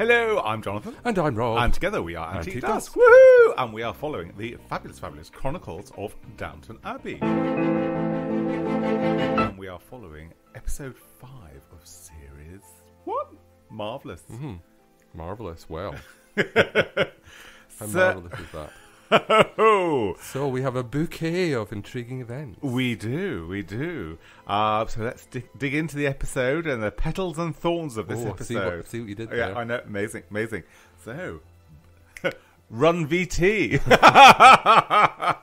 Hello, I'm Jonathan. And I'm Rob. And together we are Antique Antique. Woohoo! And we are following the fabulous, fabulous Chronicles of Downton Abbey. And we are following episode 5 of series 1. Marvellous. Hmm. Marvellous. Well, So- how marvellous is that? Oh, So we have a bouquet of intriguing events. we do, we do. Uh, so let's dig, dig into the episode and the petals and thorns of this oh, see episode. what, see what you did Yeah, there. I know. Amazing, amazing. So, run VT.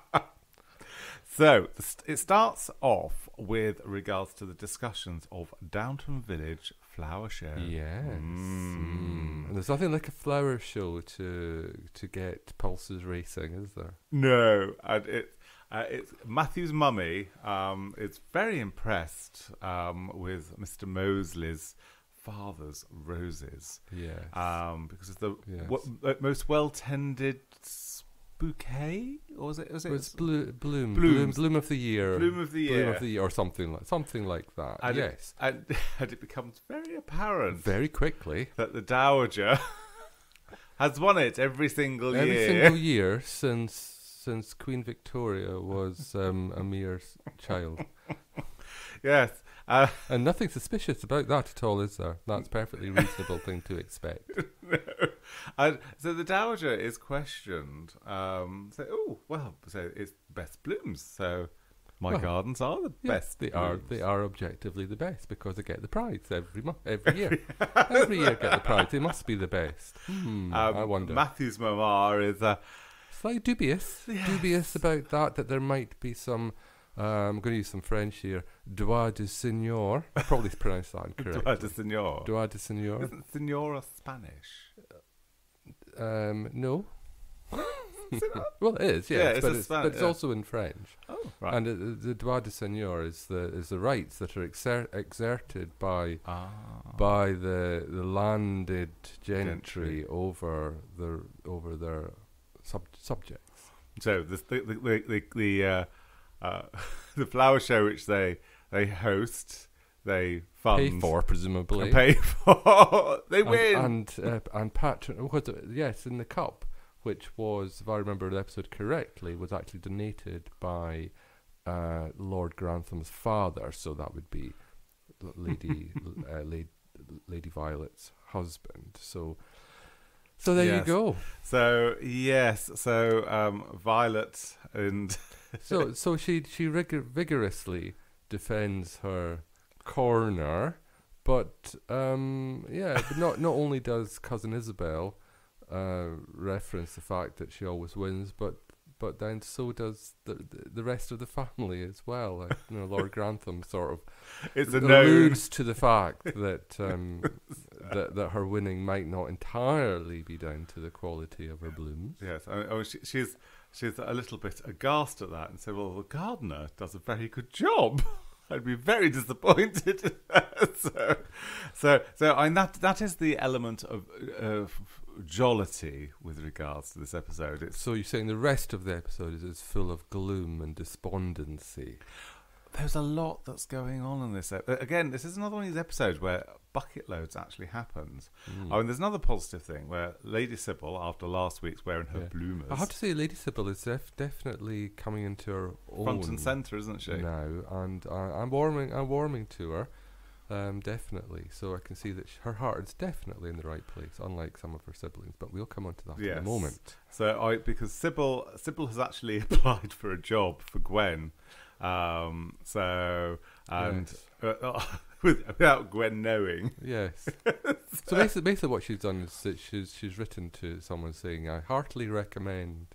so it starts off with regards to the discussions of Downton Village flower show. Yes. Mm. Mm. And there's nothing like a flower show to to get pulses racing, is there? No, and it. Uh, it's Matthew's mummy um, is very impressed um, with Mr. Molesley's father's roses. Yes. um, because it's the Yes. what, uh, most well tended bouquet, or was it? Was it? It was blo- bloom, bloom, bloom of the year, Bloom of the year bloom of the year, or something like something like that. and yes, it, and, and it becomes very apparent very quickly. that the dowager has won it every single year. Every single year since since Queen Victoria was um, a mere child, yes, uh, and nothing suspicious about that at all, is there? That's a perfectly reasonable thing to expect. and so the dowager is questioned. Um, so, oh well, so it's best blooms. So my Well, gardens are the Yeah, best. They are. They are objectively the best because they get the prize every month, every year. every year get the prize. They must be the best. Hmm, Um, I wonder. Matthew's mama is uh, Slightly dubious. Dubious about that. That there might be some. Uh, I'm going to use some French here. Droit de seigneur. I probably pronounced that incorrectly. Droit de Senor. Droit de seigneur. Isn't Senora Spanish? Um, no. well, it is. Yes, Yeah, it's but, it's, Span- but it's yeah. also in French. Oh, right. And uh, the droit de seigneur is the is the rights that are exer- exerted by ah. by the the landed gentry, Gentry. over their over their sub- subjects. So the the the the, the, the, uh, uh, the flower show which they they host, they fund, Pay for presumably. and pay for. they and win. and, uh, and patron. Yes, in the cup, which was, if I remember the episode correctly, was actually donated by uh, Lord Grantham's father. So that would be Lady uh, Lady, Lady Violet's husband. So, so there you go. so yes, so um, Violet and So so she she rigor- vigorously defends her corner, but um, yeah, but not not only does cousin Isobel uh, reference the fact that she always wins, but but then so does the the, the rest of the family as well. Like, you know, Lord Grantham sort of it's alludes to the fact that um, that that her winning might not entirely be down to the quality of her blooms. Yes, I, oh, she, she's she's a little bit aghast at that and said, "Well, the gardener does a very good job." I'd be very disappointed. so, so, so, I that that is the element of uh, jollity with regards to this episode. It's So you're saying the rest of the episode is, is full of gloom and despondency. There's a lot that's going on in this. ep- Again, this is another one of these episodes where bucket loads actually happens. Mm. Oh, and there's another positive thing where Lady Sybil, after last week's wearing her Yeah. bloomers, I have to say, Lady Sybil is def- definitely coming into her own front and centre, isn't she? now, and I, I'm warming. I'm warming to her, um, definitely. So I can see that sh- her heart is definitely in the right place, unlike some of her siblings. But we'll come on to that in a moment. So I because Sybil Sybil has actually applied for a job for Gwen. Um, so and uh, without Gwen knowing. Yes. so basically, basically, what she's done is that she's she's written to someone saying, "I heartily recommend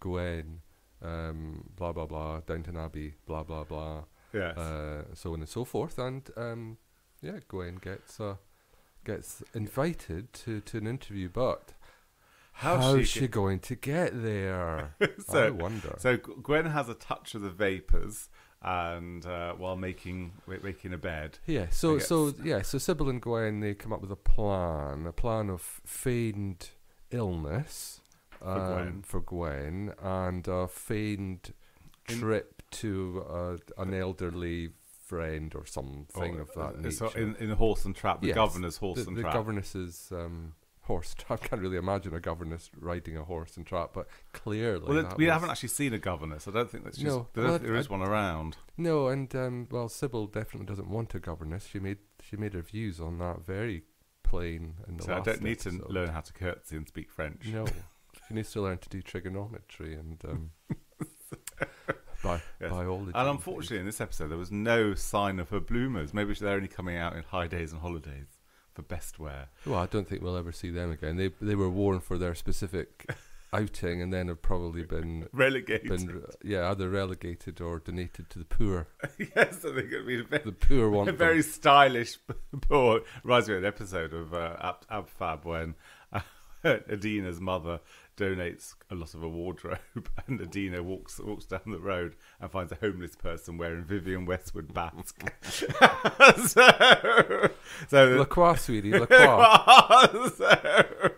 Gwen." Um, blah blah blah, Downton Abbey, blah blah blah. Yes. uh, so on and so forth. And um, yeah, Gwen gets uh, gets invited to, to an interview, but How's how's she she, going to get there? I so wonder. so Gwen has a touch of the vapors and uh, while making making a bed. yeah, so I so yeah, so Sybil and Gwen they come up with a plan, a plan of feigned illness um, Gwen. for Gwen and a feigned In- trip to uh, an elderly friend or something Or, of that uh, so nature. in, in Horse and Trap, the Yes, governor's Horse the, and the Trap. governess's um, horse trap. I can't really imagine a governess riding a horse and trap, but clearly well, it, we was- haven't actually seen a governess. I don't think that's just. No, there, well, there I- one around. No, and um, well, Sybil definitely doesn't want a governess. She made she made her views on that very plain. In the So I don't need to learn how to curtsy and speak French. No, she needs to learn to do trigonometry and um, bi- Yes. biology. And unfortunately, in this episode, there was no sign of her bloomers. Maybe they're only coming out in high days and holidays for best wear. Well, I don't think we'll ever see them again. They they were worn for their specific outing, and then have probably been Relegated. been yeah either relegated or donated to the poor. yes, I think it'd be very, The poor one. a them. very stylish poor. Reminds me of an episode of uh, Ab, Ab Fab when uh, Edina's mother donates a lot of a wardrobe, and Edina walks walks down the road and finds a homeless person wearing Vivienne Westwood basque. so, so La Croix, sweetie, La Croix. so,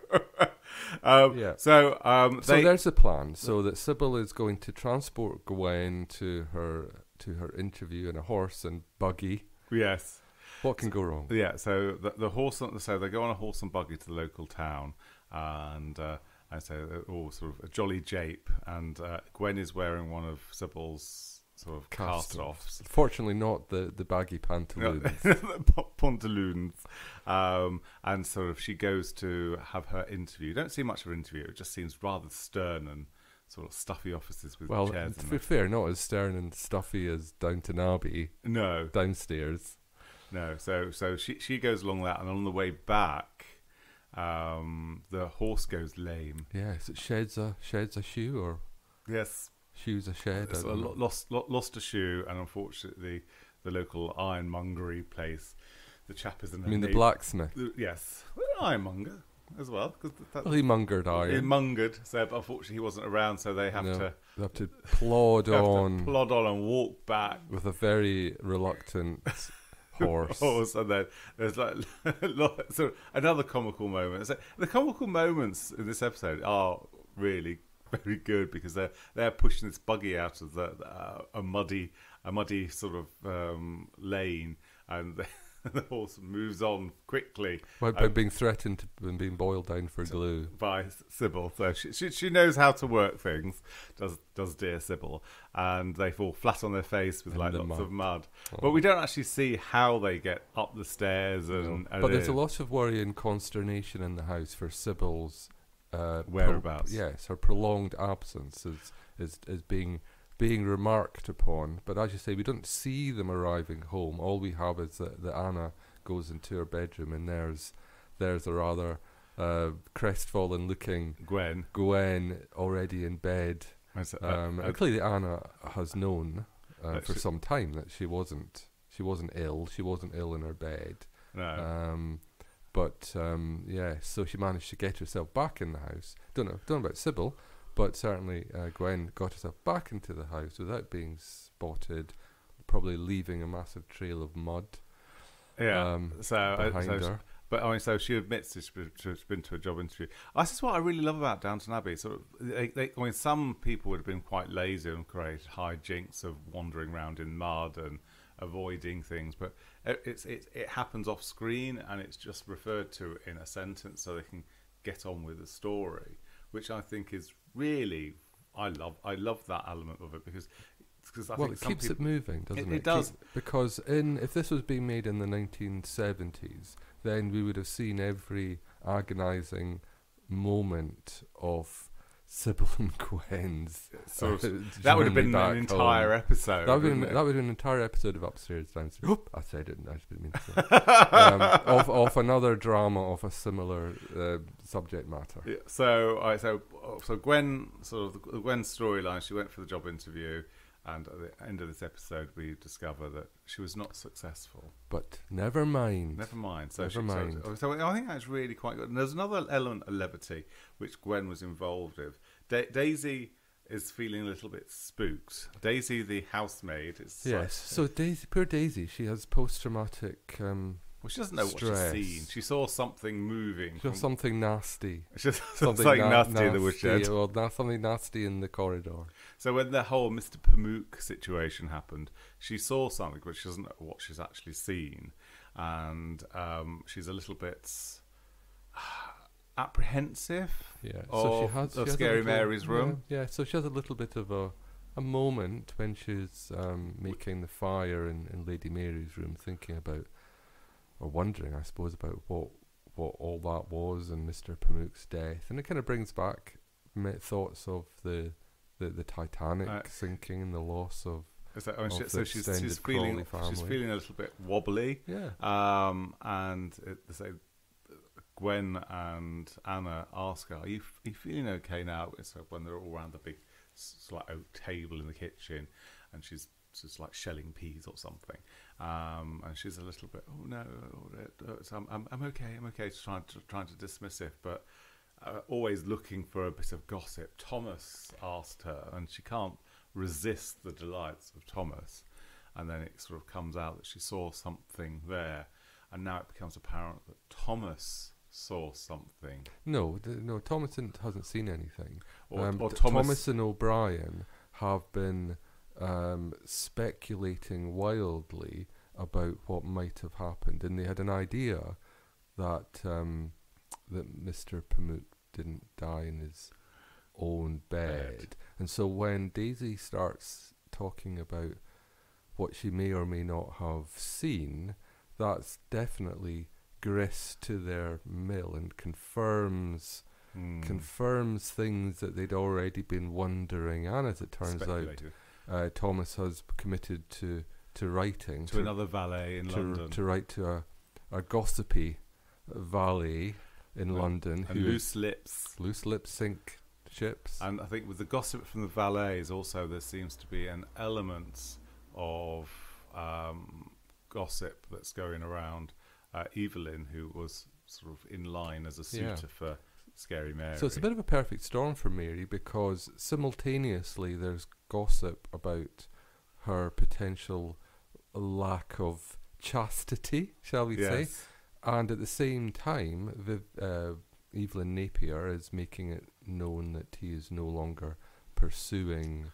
um, Yeah. so um, So there's a plan. So that Sybil is going to transport Gwen to her to her interview in a horse and buggy. yes, What can go wrong? yeah. So the, the horse, so they go on a horse and buggy to the local town, and uh, and say they're all sort of a jolly jape, and uh, Gwen is wearing one of Sybil's sort of cast offs. Fortunately, not the the baggy pantaloons. pantaloons, um, and sort of she goes to have her interview. You don't see much of her interview; it just seems rather stern and sort of stuffy offices with well, chairs. to be fair, not as stern and stuffy as Downton Abbey No, downstairs. no. So so she she goes along that, and on the way back, um, the horse goes lame. Yes, it sheds a sheds a shoe or Yes, shoes a shed. So lost lo- lost a shoe, and unfortunately, the local ironmongery place. The chap is in. I mean, the blacksmith. the- Yes, ironmonger as well because Well, he mungered He iron. mungered, so but unfortunately he wasn't around, so they have No, to They have to plod have to on plod on and walk back. with a very reluctant horse. Horse, and then there's like lo- so another comical moment. So the comical moments in this episode are really very good because they're they're pushing this buggy out of the uh, a muddy a muddy sort of um, lane, and the, the horse moves on quickly By, by Um, being threatened and being boiled down for glue. by Sybil. So she, she she knows how to work things. Does does dear Sybil? And they fall flat on their face with like lots of mud. Oh. But we don't actually see how they get up the stairs and. and but there's a lot of worry and consternation in the house for Sybil's uh, Whereabouts. yes, her prolonged absence is, is is being being remarked upon. But as you say, we don't see them arriving home. All we have is that, that Anna goes into her bedroom, and there's there's a rather uh, crestfallen looking Gwen. Gwen already in bed. Um, and clearly, Anna has known uh, for some time that she wasn't she wasn't ill. She wasn't ill in her bed. no. Um, but um, yeah, so she managed to get herself back in the house. Don't know, don't know about Sybil, but certainly uh, Gwen got herself back into the house without being spotted, probably leaving a massive trail of mud yeah. um, so, uh, so her. But I mean, so she admits that she's been, to a job interview. This is what I really love about Downton Abbey. Sort of, they, they, I mean, some people would have been quite lazy and created high jinks of wandering around in mud and avoiding things, but it, it's it, it happens off screen and it's just referred to in a sentence so they can get on with the story, which I think is really I love. I love that element of it because because I well, think it keeps people, it moving, doesn't it? it does. Keep- because in if this was being made in the 1970s, then we would have seen every agonising moment of Sybil and Gwen's. sort uh, of, that would have been an entire home. episode. That would, have been, that would have been an entire episode of Upstairs Downstairs. Oop, I said it. I just didn't mean to. um, of of another drama of a similar uh, subject matter. Yeah, so, I so so Gwen sort of the Gwen's storyline. She went for the job interview, and at the end of this episode, we discover that she was not successful. But never mind. Never mind. So, Never she, mind. So, so I think that's really quite good. And there's another element of levity which Gwen was involved with. Da- Daisy is feeling a little bit spooked. Daisy, the housemaid, is Yes. So Daisy, poor Daisy, she has post-traumatic. Um, well, she doesn't know what she's seen. She saw something moving. she from- something nasty. She saw Something something na- nasty in the woodshed. Well, na- something nasty in the corridor. So when the whole Mr. Pamuk situation happened, she saw something, but she doesn't know what she's actually seen, and um, she's a little bit. apprehensive. Yeah. Of so she has, of she a Scary little- Mary's room. Yeah, yeah, so she has a little bit of a a moment when she's um, making the fire in, in Lady Mary's room, thinking about or wondering, I suppose, about what what all that was and Mr. Pamuk's death, and it kind of brings back thoughts of the the, the Titanic Uh, sinking and the loss of Is that, Of she, so she's she's feeling she's feeling a little bit wobbly. yeah. Um, and it, they say Gwen and Anna ask her, "Are you, are you feeling okay now?" So when they're all around the big like oak table in the kitchen, and she's just like shelling peas or something, um, and she's a little bit, "Oh no, oh, it. I'm, I'm, I'm okay, I'm okay," trying to trying to dismiss it, but. Uh, always looking for a bit of gossip. Thomas asked her, and she can't resist the delights of Thomas. And then it sort of comes out that she saw something there, and now it becomes apparent that Thomas saw something. No, th- no. Thomas hasn't seen anything. Or, Um, or Th- Thomas, and O'Brien have been um, speculating wildly about what might have happened, and they had an idea that um, that Mr. Pamuk didn't die in his own bed. Bed. and so when Daisy starts talking about what she may or may not have seen, that's definitely grist to their mill and confirms Hmm, confirms things that they'd already been wondering, and as it turns out. Uh, Thomas has committed to to writing to another valet in to, London. to write to a, a gossipy valet in And- London and who loose lips. loose lips sink ships. And I think with the gossip from the valets, also there seems to be an element of um, gossip that's going around. Uh, Evelyn, who was sort of in line as a suitor Yeah. for Scary Mary. So it's a bit of a perfect storm for Mary because simultaneously there's gossip about her potential lack of chastity, shall we say, yes. and at the same time, Viv, uh, Evelyn Napier is making it known that he is no longer pursuing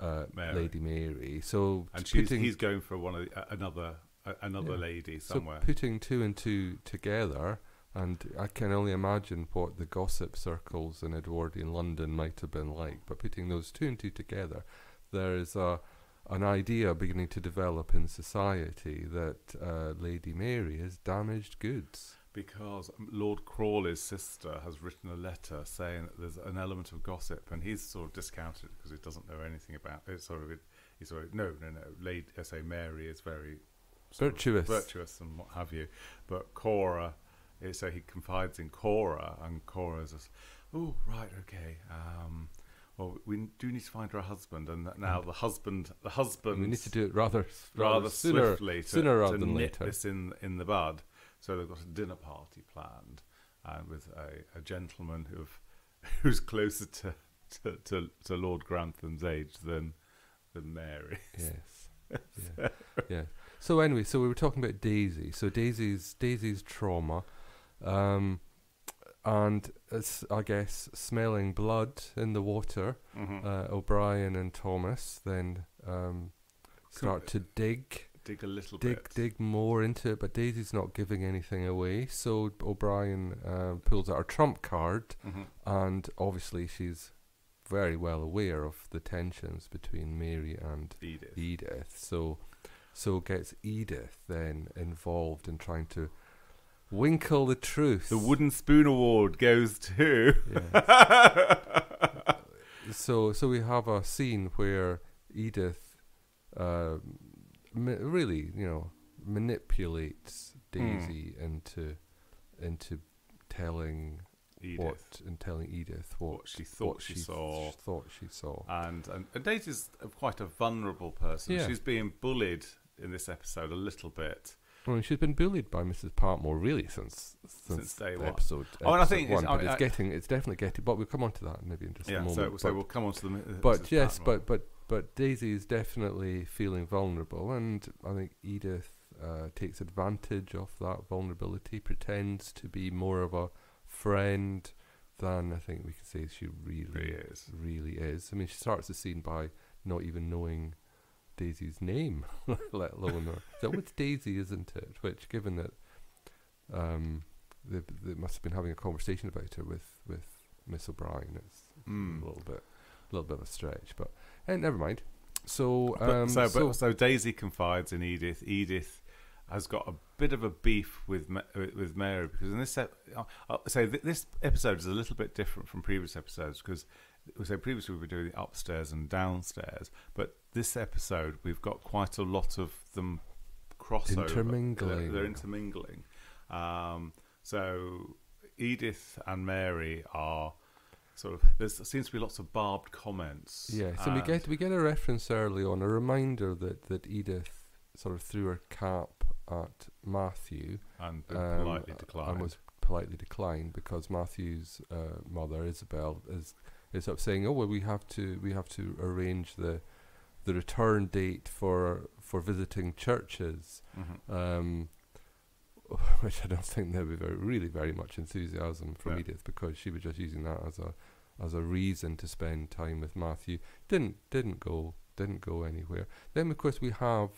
uh, Mary. Lady Mary. So and she's, putting, he's going for one of the, uh, another another lady so somewhere. putting two and two together, and I can only imagine what the gossip circles in Edwardian London might have been like. But putting those two and two together, there is a an idea beginning to develop in society that uh, Lady Mary is damaged goods. because Lord Crawley's sister has written a letter saying that there's an element of gossip, and he's sort of discounted it because he doesn't know anything about it. Sort of, he's sort of no, no, no. Lady, I say Mary is very Virtuous. virtuous, and what have you. But Cora, so he confides in Cora, and Cora's just, oh right, okay. Um, well, we do need to find her a husband, and now the husband, the husband, We need to do it rather s- rather sooner, swiftly to, sooner rather to than nip later. this in in the bud. So they've got a dinner party planned, and with a, a gentleman who who's closer to, to, to, to Lord Grantham's age than than Mary. Yes. yeah. yeah. So anyway, so we were talking about Daisy. So Daisy's Daisy's trauma, um, and it's, I guess smelling blood in the water. Mm-hmm. Uh, O'Brien and Thomas then um, start to dig, Dig a little dig, bit. dig more into it. But Daisy's not giving anything away. So O'Brien um, pulls out her trump card, hmm and obviously she's very well aware of the tensions between Mary and Edith. Edith. So, so gets Edith then involved in trying to winkle the truth. The Wooden Spoon Award goes to. Yeah. so, so we have a scene where Edith, uh, ma- really, you know, manipulates Daisy into, into telling Edith. what and telling Edith what, What she thought she saw. thought she saw. And, and and Daisy's quite a vulnerable person. Yeah. She's being bullied in this episode a little bit. I mean, she's been bullied by Mrs. Patmore really since since, Since day the one. episode. Oh, and I think it's- one, I but mean, it's I- getting, it's definitely getting. But we'll come on to that maybe in just a Yeah, moment. so, but, so we'll come on to the. uh, but yes, but but but Daisy is definitely feeling vulnerable, and I think Edith uh, takes advantage of that vulnerability, pretends to be more of a friend than I think we can say she really Really is. really is. I mean, she starts the scene by not even knowing Daisy's name, let alone her. So it's Daisy, isn't it? Which, given that um, they, they must have been having a conversation about her with with Miss O'Brien. It's Mm. a little bit, a little bit of a stretch, but eh, never mind. So, But- um, so, so, but, so Daisy confides in Edith. Edith has got a bit of a beef with with Mary because in this uh, uh, so th- this episode is a little bit different from previous episodes because so previously we were doing the upstairs and downstairs, but this episode we've got quite a lot of them crossover. Intermingling. They're, they're intermingling. Um, so Edith and Mary are sort of there seems to be lots of barbed comments. yeah. So we get we get a reference early on, a reminder that that Edith sort of threw her cap at Matthew and um, politely declined. and was politely declined because Matthew's uh, mother Isobel is is of saying, "Oh well, we have to we have to arrange the the return date for for visiting churches." Mhm. um, which I don't think there would be very, really very much enthusiasm from Yeah. Edith because she was just using that as a as a reason to spend time with Matthew. Didn't didn't go didn't go anywhere. Then of course we have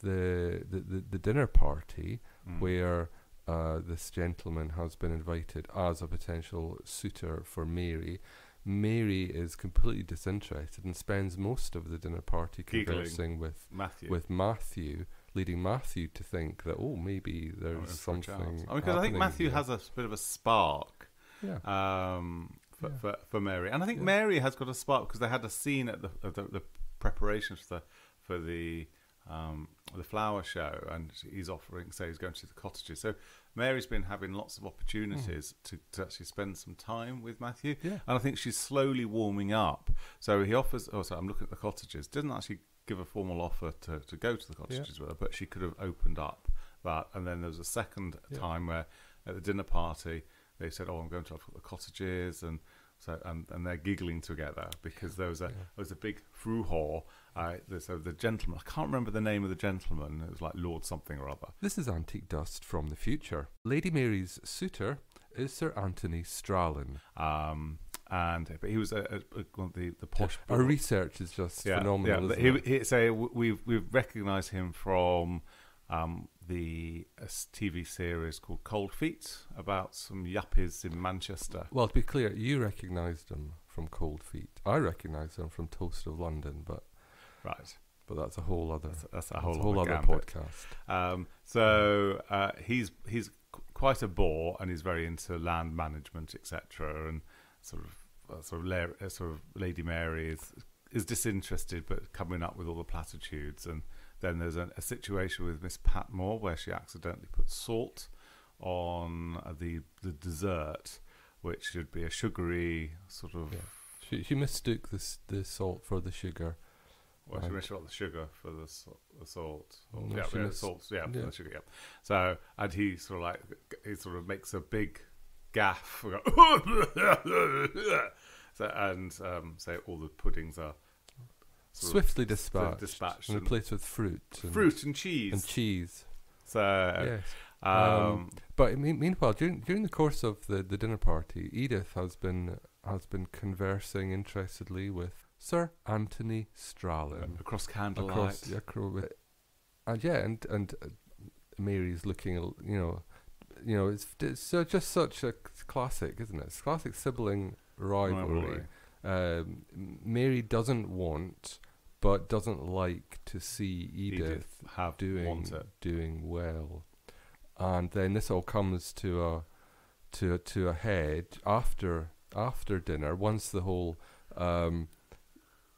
the the, the, the dinner party Mm. where uh, this gentleman has been invited as a potential suitor for Mary. Mary is completely disinterested and spends most of the dinner party Giggling. conversing with Matthew. with Matthew, leading Matthew to think that oh maybe there's for a chance. something. I mean, because I think Matthew here. has a bit of a spark yeah um, for, Yeah. for for Mary, and I think Yeah. Mary has got a spark because they had a scene at the at the, the preparations for the for the um, the flower show, and he's offering, say, he's going to the cottages. So Mary's been having lots of opportunities hmm. to, to actually spend some time with Matthew, yeah and I think she's slowly warming up. So he offers. Oh, so I'm looking at the cottages. Didn't actually give a formal offer to, to go to the cottages with her, but she could have opened up that. And then there was a second Yeah. time where at the dinner party they said, "Oh, I'm going to the cottages," and so and, and they're giggling together because there was a Yeah. there was a big fruhor. Uh, the- so the gentleman, I can't remember the name of the gentleman. It was like Lord something or other. This is antique dust from the future. Lady Mary's suitor is Sir Anthony Strallan. Um, and but he was a, a, a, one of the the posh. Our research is just phenomenal. Yeah, he, he, so we've we've recognised him from um, the TV series called Cold Feet about some yuppies in Manchester. Well, to be clear, you recognised them from Cold Feet. I recognised them from Toast of London, but Right, but that's a whole other that's, that's a that's whole, a whole other, gambit. podcast. Um, so uh, he's he's qu- quite a bore, and he's very into land management, etc. And sort of uh, sort of la- uh, sort of Lady Mary is is disinterested, but coming up with all the platitudes. And then there's a, a situation with Miss Patmore where she accidentally put salt on uh, the the dessert, which should be a sugary sort of. Yeah. She she mistook the the salt for the sugar. Well, she about the sugar for the, the salt. Or, No, yeah, yeah, salt. Yeah, for yeah. the sugar. Yeah. So, and he sort of like he sort of makes a big gaff. so, and um, say all the puddings are Swiftly dispatched, dispatched and replaced with fruit and, fruit and cheese. and cheese. so, yes. um, Um, But mean, meanwhile, during during the course of the, the dinner party, Edith has been has been conversing interestedly with Sir Anthony Strallan across candlelight. across yeah, acro- with- and yeah, and and uh, Mary's looking, you know, you know, it's it's so just such a classic, isn't it? It's classic sibling rivalry. rivalry. Um, Mary doesn't want, but doesn't like to see Edith, Edith have doing doing well, and then this all comes to a to to a head after after dinner once the whole um,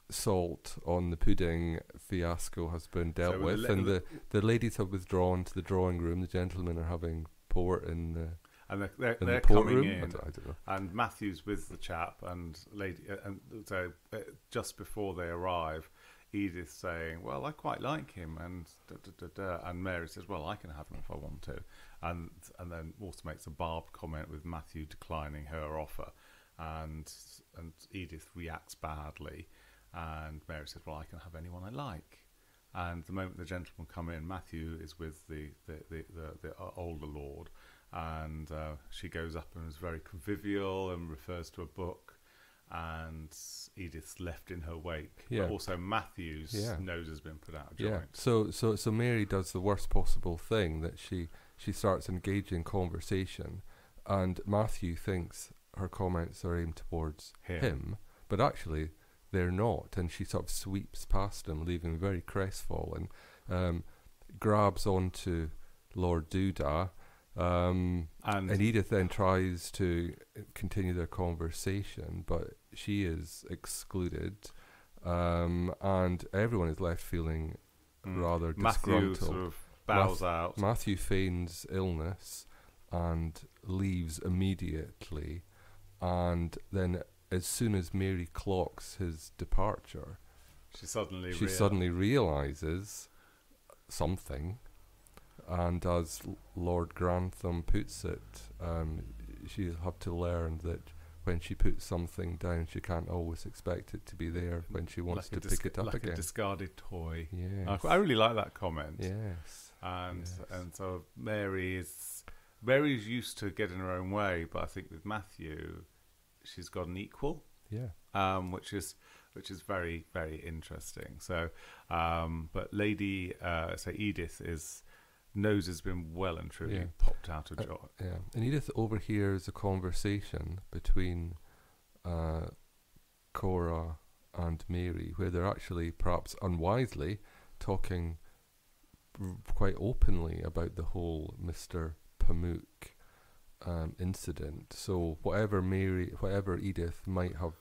salt on the pudding fiasco has been dealt So with, the and the the ladies have withdrawn to the drawing room. The gentlemen are having port in the and they're, they're, in they're the port coming room. I don't, I don't know. and Matthew's with the chap, and lady, uh, and so uh, just before they arrive, Edith saying, "Well, I quite like him," and da, da, da, da. and Mary says, "Well, I can have him if I want to," and and then also makes a barbed comment with Matthew declining her offer, and and Edith reacts badly, and Mary says, "Well, I can have anyone I like." And the moment the gentlemen come in, Matthew is with the the the, the, the uh, older lord, and uh, she goes up and is very convivial and refers to a book, and Edith's left in her wake. Yeah. But also Matthew's Yeah. nose has been put out of Yeah. So so so Mary does the worst possible thing that she she starts engaging conversation and Matthew thinks her comments are aimed towards Him. him, but actually they're not, and she sort of sweeps past him, leaving very crestfallen. Um, grabs onto Lord Doodah, um, And, and Edith then tries to continue their conversation, but she is excluded, um, and everyone is left feeling mm, rather Matthew disgruntled. sort of bows out. Matthew feigns illness and leaves immediately, and then as soon as Mary clocks his departure, she suddenly she rea- suddenly realizes something, and as Lord Grantham puts it, um, she'll have to learn that when she puts something down, she can't always expect it to be there when she wants like to pick it up like again. a discarded toy. yes. I, I really like that comment. yes. and Yes. and so Mary is Mary's used to getting her own way, but I think with Matthew, she's got an equal, Yeah. um, which is which is very very interesting. So, um, but Lady uh, so Edith is nose has been well and truly Yeah. popped out of Uh, joy. Yeah, and Edith overhears a conversation between uh, Cora and Mary, where they're actually perhaps unwisely talking r- quite openly about the whole Mister Pamuk um, incident. So whatever Mary, whatever Edith might have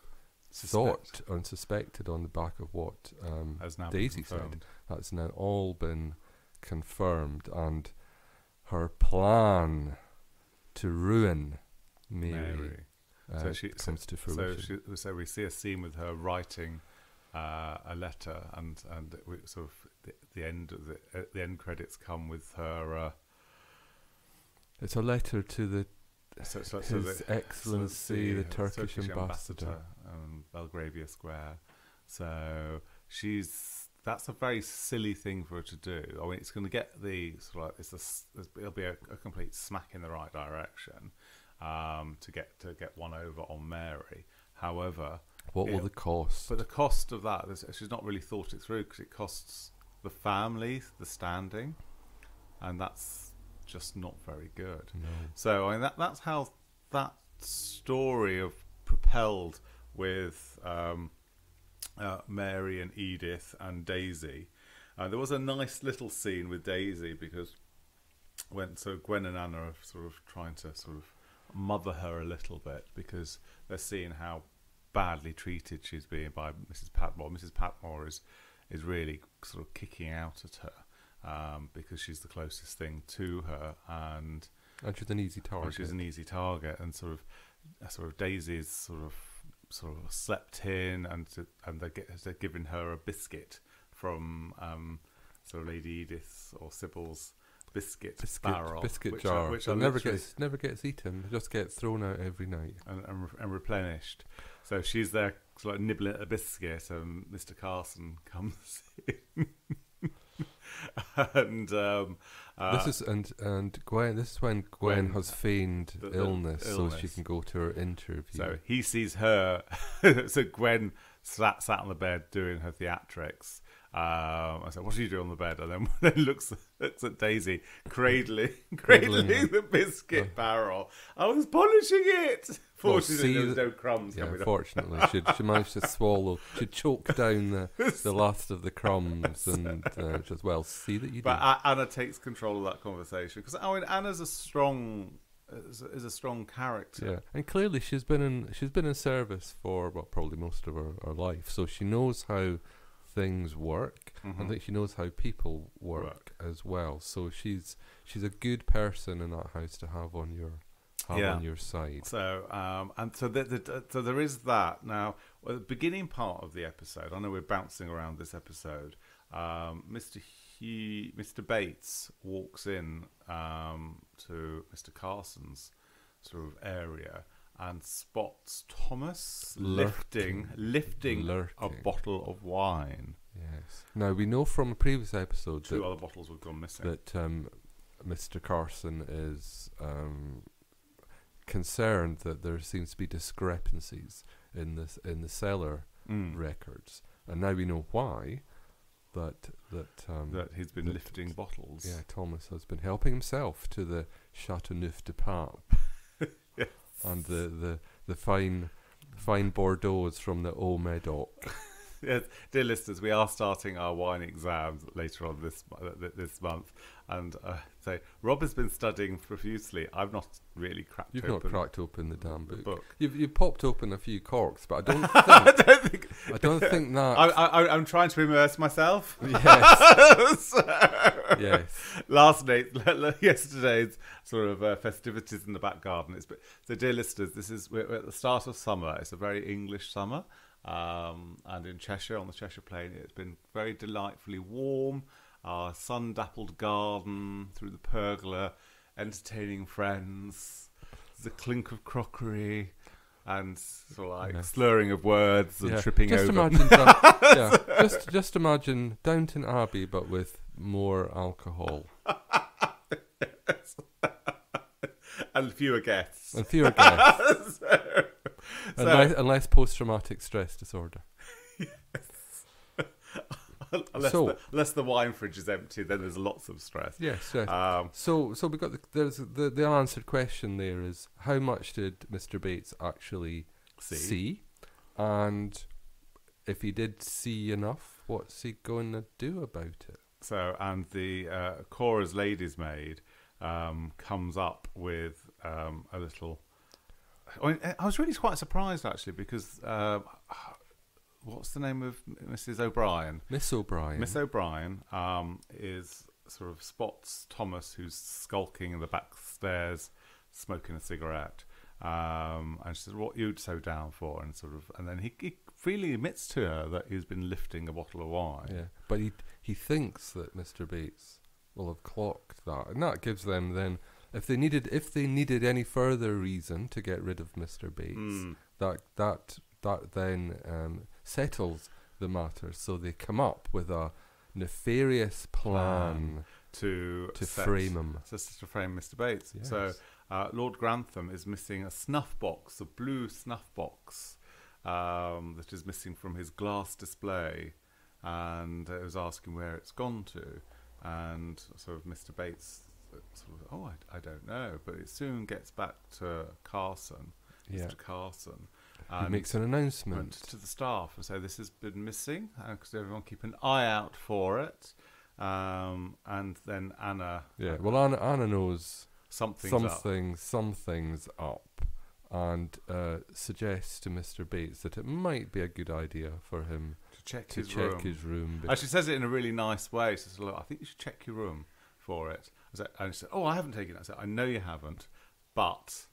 Suspect thought and suspected on the back of what um, Daisy said. that's now all been confirmed, and her plan to ruin Mary, Mary. uh, So she- so- comes to So, fruition. she, so we see a scene with her writing uh, a letter, and and we sort of the, the end of the uh, the end credits come with her. Uh, it's a letter to the so, so, so His the, Excellency, the so Turkish, ambassador. um, Belgravia Square. So she's that's a very silly thing for her to do. I mean, it's going to get the sort of like it's a, it'll be a, a complete smack in the right direction um, to get to get one over on Mary. However, What will the cost? but the cost of that, she's not really thought it through because it costs the family the standing, and that's just not very good. no. So I mean, that that's how that story of propelled with um, uh, Mary and Edith and Daisy. Uh, there was a nice little scene with Daisy because when so Gwen and Anna are sort of trying to sort of mother her a little bit because they're seeing how badly treated she's being by Mrs. Patmore. Mrs. Patmore is is really sort of kicking out at her um, because she's the closest thing to her and And she's an easy target. she's an easy target, and sort of, sort of Daisy's sort of, sort of slept in, and to, and they're, get, they're giving her a biscuit from um, sort of Lady Edith or Sybil's biscuit, biscuit, barrel, biscuit which jar. are, which never gets never gets eaten. It just gets thrown out every night. and, and, re- and replenished. So she's there, sort of nibbling at a biscuit, and Mr. Carson comes in. and um, uh, this is and and Gwen. This is when Gwen, Gwen, has feigned the- the illness, so she can go to her interview. So he sees her. so Gwen sat sat on the bed doing her theatrics. Um, I said, "What do you do on the bed?" And then, then looks looks at Daisy cradling Cradling cradling the biscuit barrel. I was polishing it. Well, Fortunately, see there was no crumbs yeah, coming fortunately, she she managed to swallow. She choked down the the last of the crumbs, and uh, just well, see that you But Anna takes control of that conversation because I mean Anna's a strong is a, is a strong character. Yeah, and clearly she's been in she's been in service for well probably most of her, her life, so she knows how things work. I Mhm. think she knows how people work, Work. as well. So she's she's a good person in that house to have on your have Yeah. on your side. So, um, and so, the, the, so there is that. Now, well, the beginning part of the episode, I know we're bouncing around this episode. Um, Mr. He, Mr. Bates walks in um, to Mr. Carson's sort of area and spots Thomas lifting lifting a bottle of wine. Yes. Now we know from a previous episode Two that, other bottles have gone missing. that um, Mr. Carson is um, concerned that there seems to be discrepancies in this in the cellar Mm. records, and now we know why. That that um, that he's been that- lifting bottles. yeah, Thomas has been helping himself to the Chateauneuf de Pape Yes. And the, the, the fine fine Bordeaux's from the Haut Medoc. Yes, dear listeners, we are starting our wine exams later on this this month, and uh, so Rob has been studying profusely. I've not really cracked You've not cracked open the damn the book. book. You've you've popped open a few corks, but I don't think I don't think I don't think that. I, I, I'm trying to immerse myself. yes, So- yes. last night, yesterday's sort of uh, festivities in the back garden. It's, so, dear listeners, this is we're, we're at the start of summer. It's a very English summer, um, and in Cheshire, on the Cheshire Plain, it's been very delightfully warm. Our sun-dappled garden through the pergola, entertaining friends, the clink of crockery. And sort of like Yeah. slurring of words and yeah. tripping just over. imagine, yeah, just just imagine Downton Abbey, but with more alcohol and fewer guests. and fewer guests, so, and, less, and less post-traumatic stress disorder. unless, So- the, unless the wine fridge is empty, then there's lots of stress. Yes, yes. Um, So, so we got the there's the the unanswered question. There is how much did Mr. Bates actually see, see, and if he did see enough, what's he going to do about it? so and the uh, Cora's lady's maid um, comes up with um, a little. I, mean, I was really quite surprised actually because um, what's the name of Mrs. O'Brien? Miss O'Brien. Miss O'Brien um, is sort of spots Thomas, who's skulking in the back stairs, smoking a cigarette, um, and she says, "What you so down for?" And sort of, and then he, he freely admits to her that he's been lifting a bottle of wine. yeah, but he he thinks that Mr. Bates will have clocked that, and that gives them then if they needed if they needed any further reason to get rid of Mr. Bates, Mm. that that that then um, settles the matter. So they come up with a nefarious plan To to set- frame him. just to frame Mr. Bates. Yes. So uh, Lord Grantham is missing a snuff box, a blue snuff box um, that is missing from his glass display, and uh, was asking where it's gone to. And sort of Mr. Bates, uh, sort of, oh, I, I don't know, but it soon gets back to Carson, Yeah, Mr. Carson, he makes an announcement. to the staff and say this has been missing, because everyone keep an eye out for it. Um, and then Anna, Yeah, well, Anna, Anna knows something's up. something, something's up, and uh, suggests to Mr. Bates that it might be a good idea for him check to his check room. his room. bec- Actually, says it in a really nice way. She says, "Look, I think you should check your room for it." I said, and she said, "Oh, I haven't taken it." I said, "I know you haven't, but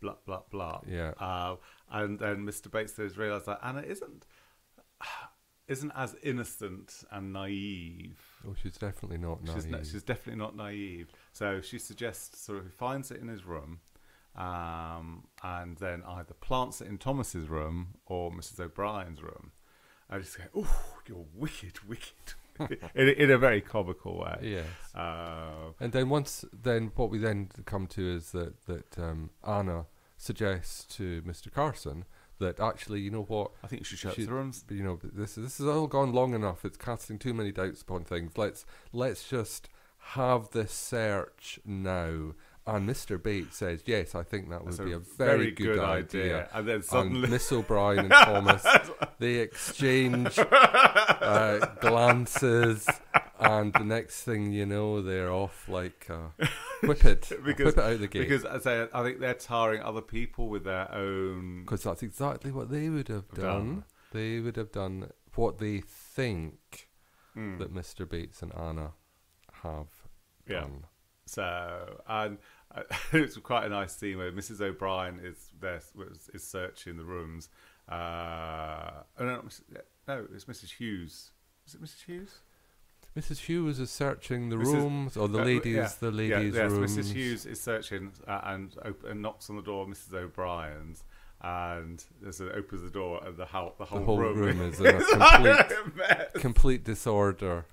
blah blah blah." yeah, Uh, and then Mr. Bates has realised that Anna isn't isn't as innocent and naive. oh, she's definitely not She's, naive. she's definitely not naive. So she suggests sort of he finds it in his room, um, and then either plants it in Thomas's room or Mrs. O'Brien's room. I just go, "Oh, you're wicked, wicked," in, a- in a very comical way. yes. Uh, And then once, then what we then come to is that that um, Anna suggests to Mr. Carson that actually, you know what, I think you should shut She- the rooms. you know this this has all gone long enough. It's casting too many doubts upon things. Let's let's just have this search now. And Mr. Bates says, "Yes, I think that would That's be a very, good, idea." And then And suddenly, Miss O'Brien and Thomas they exchange uh, glances, and the next thing you know, they're off like uh, whip it, Because- whip it out the gate. because I I think they're tarring other people with their own. Because that's exactly what they would have done. Done. They would have done what they think Mm, that Mr. Bates and Anna have yeah. done. So, and it's quite a nice scene where Mrs. O'Brien is there, was- is searching the rooms. Uh, oh, no, no, it's Mrs. Hughes. Is it Mrs. Hughes? Mrs. Hughes is searching the Mrs. rooms, or the Uh, ladies, yeah, the Yeah, ladies' yes, rooms. Mrs. Hughes is searching uh, and, op- and knocks on the door of Mrs. O'Brien's. And there's an opens the door, and the whole the whole, the whole room, room is in a complete, complete disorder.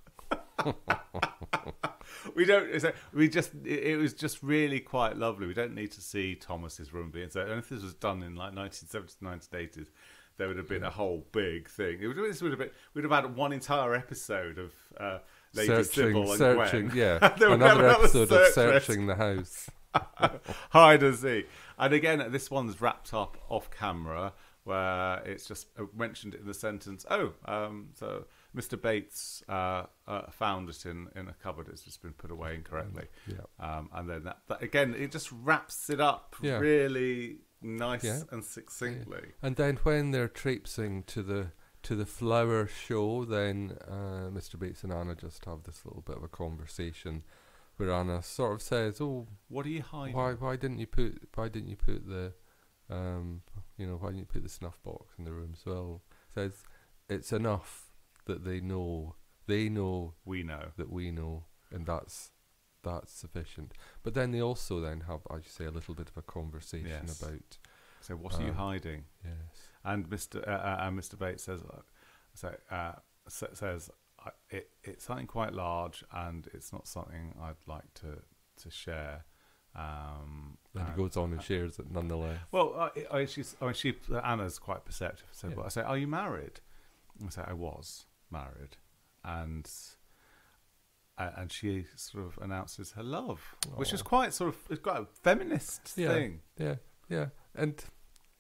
we don't. We just. It, was just really quite lovely. We don't need to see Thomas's room being so. And if this was done in like 1970s, 1980s, there would have been a whole big thing. It would. This would have been. We'd have had one entire episode of uh, Lady searching, Sybil and searching, Gwen. yeah. Another episode of searching the house. hide and seek. And again, this one's wrapped up off camera, where it's just uh, mentioned in the sentence. Oh, um, so Mr. Bates uh, uh, found it in, in a cupboard. It's just been put away incorrectly. Yeah. Um, and then that, that again, it just wraps it up Yeah. really nice Yeah. and succinctly. And then when they're traipsing to the to the flower show, then uh, Mr. Bates and Anna just have this little bit of a conversation, where Anna sort of says, "Oh, What are you hiding? why why didn't you put why didn't you put the um you know why didn't you put the snuff box in the room?" So well, says it's enough that they know they know We know. that we know, and that's that's sufficient. But then they also then have, as you say, a little bit of a conversation Yes. about So what are you Um, hiding? yes, And Mr. Uh, uh, and Mr. Bates says, uh, so, uh, sa- says it, it's something quite large, and it's not something I'd like to to share. Um, then he goes on and shares it nonetheless. Well, I, I, she's, I mean, she Anna's quite perceptive. So, Yeah. but I say, "Are you married?" I say, "I was married," and a- and she sort of announces her love, which is quite sort of it's quite a feminist Yeah. thing. Yeah, yeah, and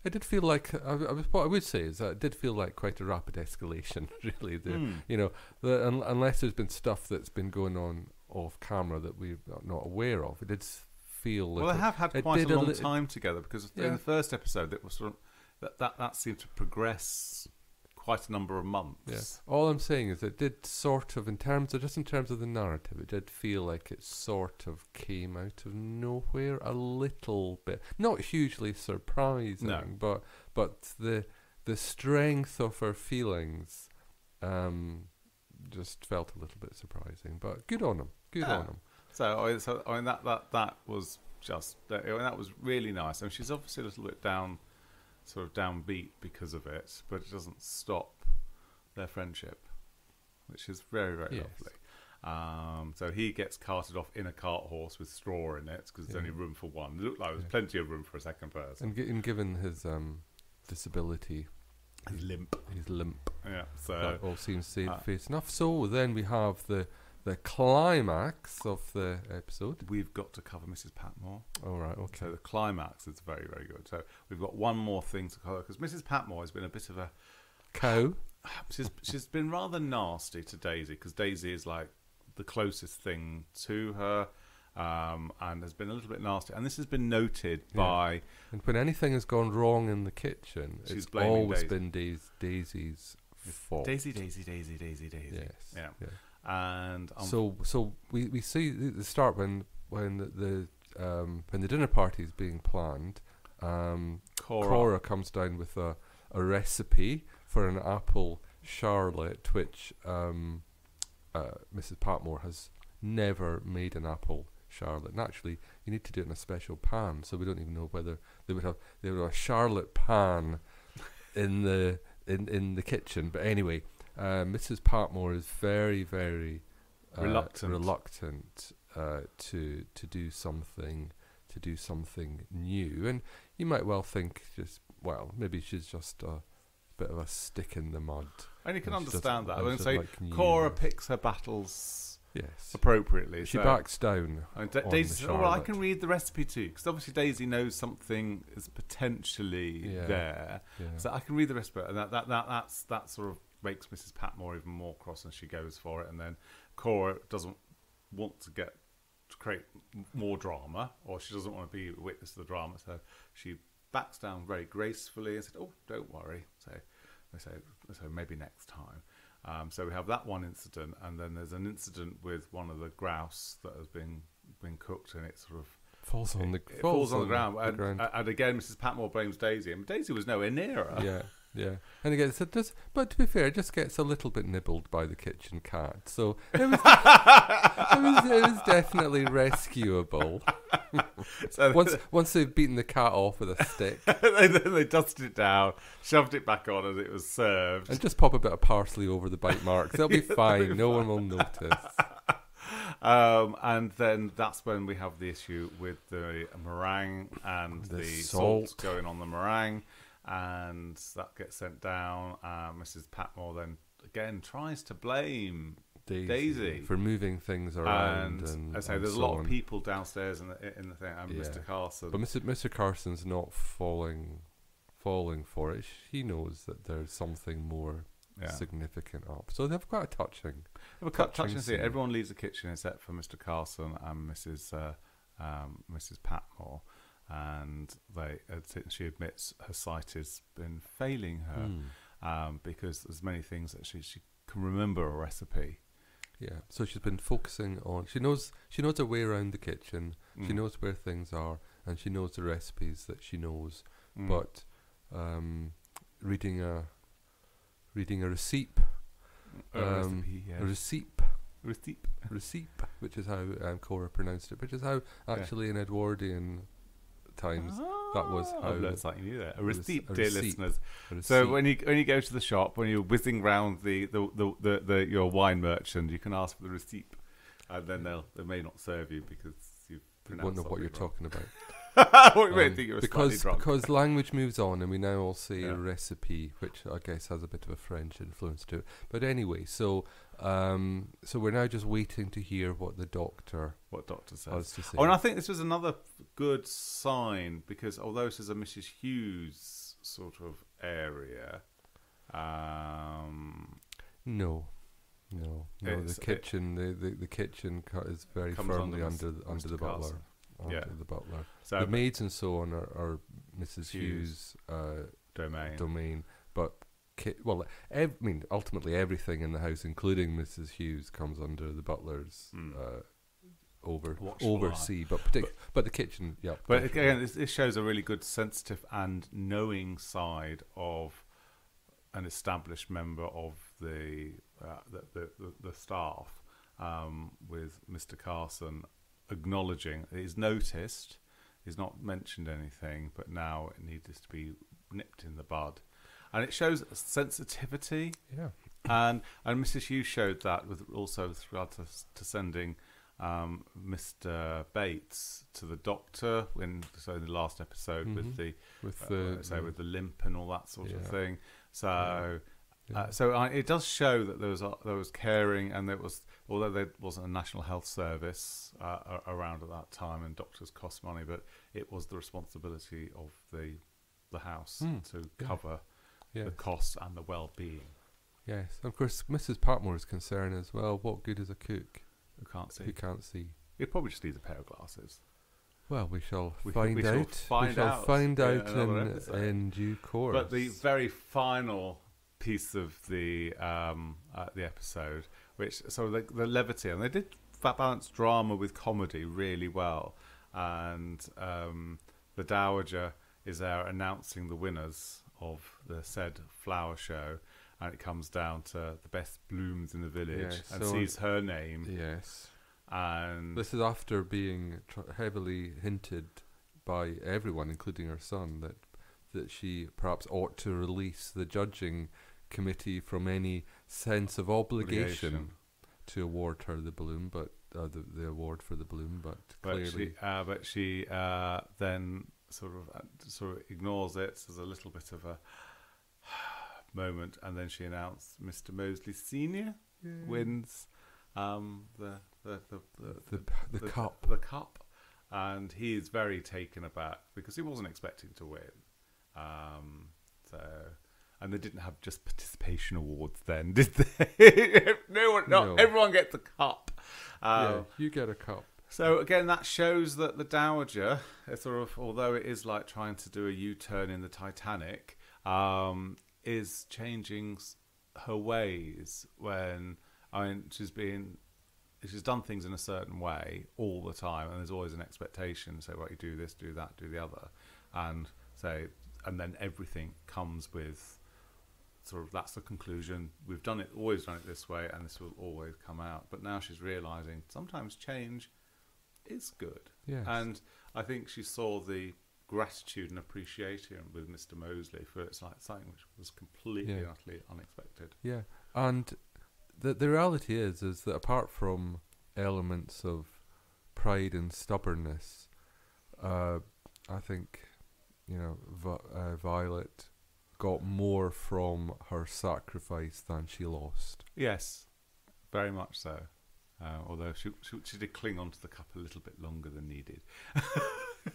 it did feel like I, I was, what I would say is that it did feel like quite a rapid escalation. Really, the, Hmm. you know, the, un, unless there's been stuff that's been going on off camera that we're not- aware of, it did feel. Well, they have had quite a a long li- time together because Yeah. in the first episode, that was sort of that, that that seemed to progress quite a number of months. Yeah. All I'm saying is it did sort of, in terms of just in terms of the narrative, it did feel like it sort of came out of nowhere a little bit. Not hugely surprising, No. but but the the strength of her feelings um, just felt a little bit surprising. But good on him. Good Yeah. on him. So, I, so I mean that that that was just that, I mean, that was really nice. I mean, she's obviously a little bit down, sort of downbeat because of it, but it doesn't stop their friendship, which is very very Yes. lovely. Um, so he gets carted off in a cart horse with straw in it because there's only room for one. It looked like there was Yeah. plenty of room for a second person. And, gi- and given his um, disability, He's limp. his limp, Yeah. So that all seems safe uh, enough. So then we have the the climax of the episode. we've got to cover Mrs. Patmore. All right, okay. So the climax is very, very good. So we've got one more thing to cover because Mrs. Patmore has been a bit of a co. she's she's been rather nasty to Daisy because Daisy is like the closest thing to her, um, and has been a little bit nasty. And this has been noted Yeah. by And when anything has gone wrong in the kitchen, it's always Daisy. been Daisy's fault. Daisy, Daisy, Daisy, Daisy, Daisy. Yes. Yeah. yeah. And um, So so we, we see the start when when the, the um, when the dinner party is being planned. Um, Cora, Cora comes down with a, a recipe for an apple charlotte, which um, uh, Mrs. Patmore has never made an apple charlotte. And actually, you need to do it in a special pan, so we don't even know whether they would have they would have a charlotte pan in the in in the kitchen. But anyway, uh, Mrs. Patmore is very very uh, Reluctant. reluctant uh, to to do something to do something new, and you might well think just well maybe she's just a bit of a stick in the mud. and you can and understand that. I she say like Cora picks her battles yes, appropriately. she so- backs down. I mean, Da- on Daisy says, "Oh, well, I can read the recipe too," because obviously Daisy knows something is potentially Yeah. there. Yeah. So I can read the recipe, and that, that, that that's that sort of makes Mrs. Patmore even more cross, and she goes for it. And then Cora doesn't want to get to create more drama, or she doesn't want to be a witness to the drama, so she backs down very gracefully and said, "Oh, don't worry." So they say, "So maybe next time." Um, so we have that one incident, and then there's an incident with one of the grouse that has been been cooked, and it sort of falls on the it falls on the ground. and, ground. and again, Mrs. Patmore blames Daisy, and Daisy was nowhere near her. yeah, yeah. And again, so does, but to be fair, it just gets a little bit nibbled by the kitchen cat. So it was, it was, it was definitely rescuable. So Once, once they've beaten the cat off with a stick, they, then they dusted it down, shoved it back on as it was served. and just pop a bit of parsley over the bite marks, they'll be fine. No one will notice. Um, and then that's when we have the issue with the meringue and The the, salt. salt. going on the meringue, and that gets sent down. Uh, Mrs. Patmore then again tries to blame Daisy, Daisy. for moving things around. and, And, I say and there's a lot on. of people downstairs in the in the thing. And Yeah. Mr. Carson. But Mr. Mr. Carson's not falling falling for it. He knows that there's something more yeah. significant up. So they've quite a touching. Have a cut touching touching scene. scene. Everyone leaves the kitchen except for Mr. Carson and Mrs. Uh, um, Mrs. Patmore, and they uh, she admits her sight has been failing her Hmm. um, because there's many things that she she can remember a recipe. Yeah. So she's been focusing on. She knows. She knows her way around the kitchen. She Mm. knows where things are, and she knows the recipes that she knows. Mm. But um, reading a reading a receipt, A um, recipe, yeah. a receipt, Receipt. receipt, which is how um, Cora pronounced it, which is how Yeah. actually in Edwardian times that was Ah, how I've learned something new there. A receipt, a dear receipt. listeners. a So when you when you go to the shop, when you're whizzing round the the, the, the, the your wine merchant, you can ask for the receipt, and then they'll they may not serve you because you won't know what you're something talking about. what you may Um, because because language moves on, and we now all say Yeah. recipe, which I guess has a bit of a French influence to it. But anyway, so um, so we're now just waiting to hear what the doctor what doctor says. has to say. Oh, and I think this was another good sign because although this is a Mrs. Hughes sort of area, um, no, no, no. The it- kitchen, the, the the kitchen is very firmly under under the, under Mr. the butler. Under Yeah. the butler. so the maids and so on are, are Mrs. Hughes. Hughes' uh, domain. domain, but well, ev- I mean, ultimately everything in the house, including Mrs. Hughes, comes under the butler's Mm. uh, over oversee. But partic- but, the kitchen, yeah. But again, this, this shows a really good sensitive and knowing side of an established member of the uh, the, the, the, staff, um, with Mr. Carson acknowledging he's noticed, he's not mentioned anything, but now it needs to be nipped in the bud, and it shows sensitivity yeah, and and Mrs. Hughes showed that with also with regard to, to sending um, Mr. Bates to the doctor when so in the last episode Mhm. with the with uh, the say with the limp and all that sort of thing. So. Yeah. yeah. Uh, so I, it does show that there was a, there was caring, and there was although there wasn't a national health service uh, around at that time, and doctors cost money, but it was the responsibility of the the house Hmm, to yeah. Yes. the costs and the well-being. yes. Of course, Mrs. Patmore's concern as well. What good is a cook Who can't see? who can't see? It probably just needs a pair of glasses. Well, we shall We- find we shall out. find we shall out find out another in, in due course. But the very final piece of the um, uh, the episode, which so the, the levity, and they did balance drama with comedy really well, and um, the dowager is there announcing the winners of the said flower show. And it comes down to the best blooms in the village, Yes, and so- sees her name, yes. and This is after being tr- heavily hinted by everyone, including her son, that that she perhaps ought to release the judging committee from any sense of obligation, Obligation. to award her the bloom, but uh, the the award for the bloom, but, But clearly, she, uh, but she uh, then sort of uh, sort of ignores it. So there's a little bit of a moment, and then she announced Mr. Molesley Senior wins um, the, the, the, the, the the, cup. the cup, and he is very taken aback because he wasn't expecting to win. Um, so. And they didn't have just participation awards then, did they? no one, not No. everyone gets a cup. yeah, Um, you get a cup. So again, that shows that the Dowager, sort of, although it is like trying to do a U-turn in the Titanic, um, is changing her ways. When I mean, she's been, she's done things in a certain way all the time, and there's always an expectation. So, right, you do this, do that, do the other, and say, and then everything comes with sort of that's the conclusion. We've done it, always done it this way, and this will always come out. But now she's realizing sometimes change is good. Yes. And I think she saw the gratitude and appreciation with Mr. Molesley for it's like something which was completely Yeah. utterly unexpected. Yeah, and the the reality is is that apart from elements of pride and stubbornness, uh, I think you know Vi- uh, Violet got more from her sacrifice than she lost. Yes, very much so. Uh, although she, she she did cling onto the cup a little bit longer than needed.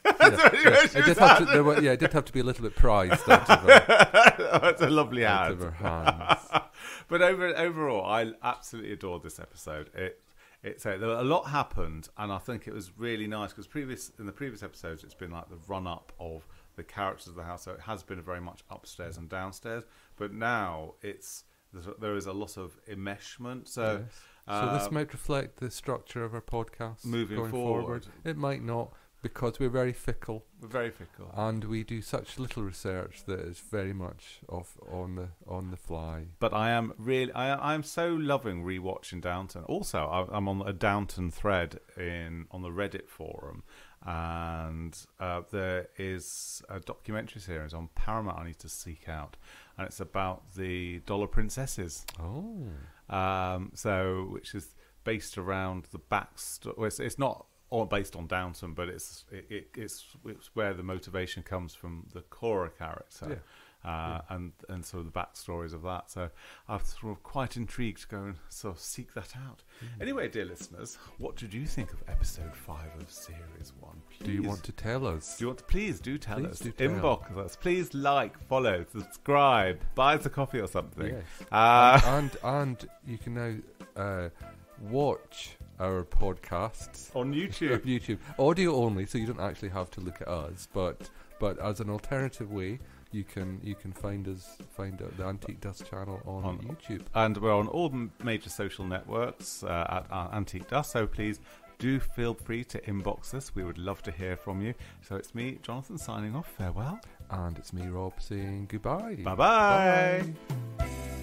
Yeah, yeah. It did have to, there were, yeah, it did have to be a little bit prized out of her, oh, it's a lovely out ad. of her hands. but over overall, I absolutely adored this episode. It it's a, a lot happened, and I think it was really nice because previous in the previous episodes, it's been like the run up of the characters of the house. So it has been very much upstairs and downstairs, but now it's there is a lot of enmeshment. So. Yes. So this uh, might reflect the structure of our podcast Moving going forward. It might not because we're very fickle we're very fickle. and we do such little research that is very much off on the on the fly. but I am really, I, I'm so loving rewatching Downton. Also, I, I'm on a Downton thread in on the Reddit forum, and uh, there is a documentary series on Paramount. I need to seek out, and it's about the Dollar Princesses. Oh, Um, so, which is based around the backstory. Well, it's, it's not all based on Downton, but it's it, it, it's it's where the motivation comes from the Cora character, Yeah. Uh, and and sort of the backstories of that. So, I'm sort of quite intrigued to go and sort of seek that out. Mm. Anyway, dear listeners, what did you think of episode five of series one? do you want to tell us? do you want to please do tell Please us? do tell. Inbox us. Please like, follow, subscribe, buy us a coffee or something. Yes. Uh, and, and and you can now uh, watch our podcasts on on YouTube. YouTube, audio only, so you don't actually have to look at us. But but as an alternative way, you can you can find us find out the Antique Dust channel on, On- YouTube. And we're on all major social networks uh, at uh, Antique Dust, so please do feel free to inbox us. We would love to hear from you. So it's me, Jonathan, signing off. Farewell. And it's me, Rob, saying goodbye. Bye-bye. Bye.